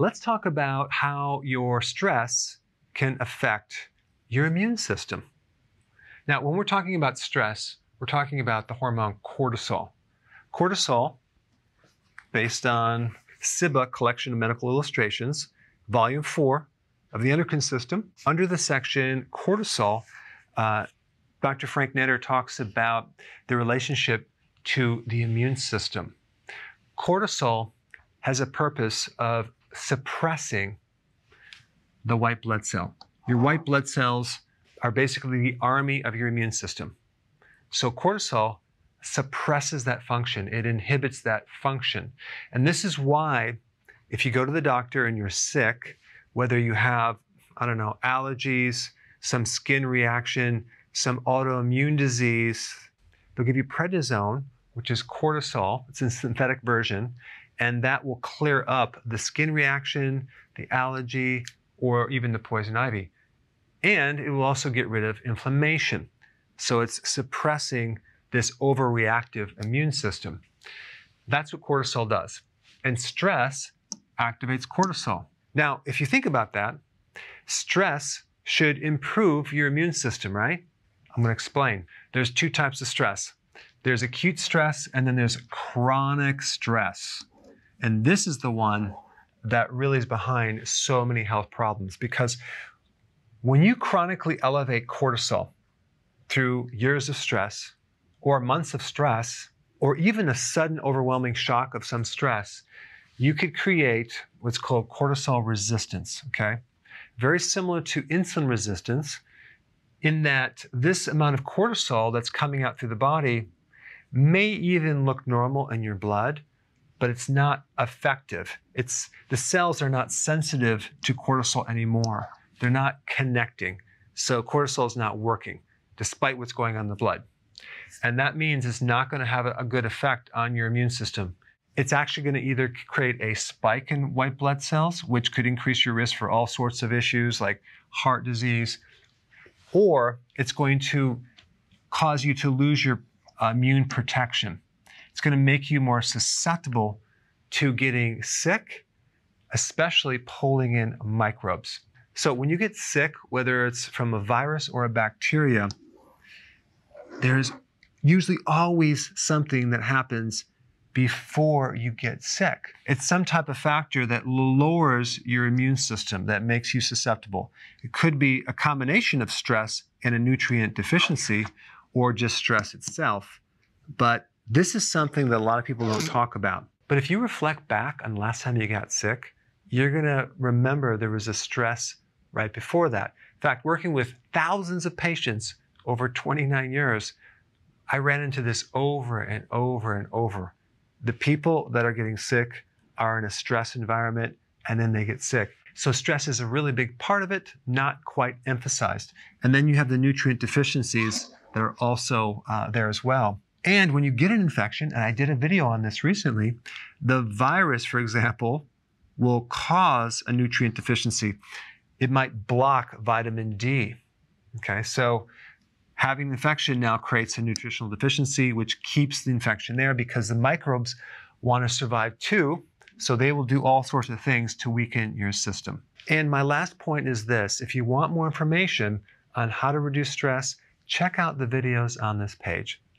let's talk about how your stress can affect your immune system. Now, when we're talking about stress, we're talking about the hormone cortisol. Cortisol, based on CIBA Collection of Medical Illustrations, Volume 4 of the Endocrine System, under the section cortisol, uh, Dr. Frank Netter talks about the relationship to the immune system. Cortisol has a purpose of suppressing the white blood cell. Your white blood cells are basically the army of your immune system. So cortisol suppresses that function, it inhibits that function. And this is why, if you go to the doctor and you're sick, whether you have, I don't know, allergies, some skin reaction, some autoimmune disease, they'll give you prednisone, which is cortisol, it's a synthetic version, and that will clear up the skin reaction, the allergy, or even the poison ivy. And it will also get rid of inflammation. So it's suppressing this overreactive immune system. That's what cortisol does. And stress activates cortisol. Now, if you think about that, stress should improve your immune system, right? I'm going to explain. There's two types of stress. There's acute stress and then there's chronic stress. And this is the one that really is behind so many health problems because when you chronically elevate cortisol through years of stress or months of stress or even a sudden overwhelming shock of some stress, you could create what's called cortisol resistance, okay? Very similar to insulin resistance in that this amount of cortisol that's coming out through the body may even look normal in your blood, but it's not effective. It's the cells are not sensitive to cortisol anymore. They're not connecting. So cortisol is not working despite what's going on in the blood. And that means it's not going to have a good effect on your immune system. It's actually going to either create a spike in white blood cells, which could increase your risk for all sorts of issues like heart disease, or it's going to cause you to lose your uh, immune protection. It's going to make you more susceptible to getting sick, especially pulling in microbes. So when you get sick, whether it's from a virus or a bacteria, there's usually always something that happens before you get sick. It's some type of factor that lowers your immune system that makes you susceptible. It could be a combination of stress and a nutrient deficiency or just stress itself. But this is something that a lot of people don't talk about. But if you reflect back on the last time you got sick, you're going to remember there was a stress right before that. In fact, working with thousands of patients over 29 years, I ran into this over and over and over the people that are getting sick are in a stress environment and then they get sick. So stress is a really big part of it, not quite emphasized. And then you have the nutrient deficiencies that are also uh, there as well. And when you get an infection, and I did a video on this recently, the virus, for example, will cause a nutrient deficiency. It might block vitamin D. Okay, so having the infection now creates a nutritional deficiency, which keeps the infection there because the microbes want to survive too. So they will do all sorts of things to weaken your system. And my last point is this if you want more information on how to reduce stress, check out the videos on this page.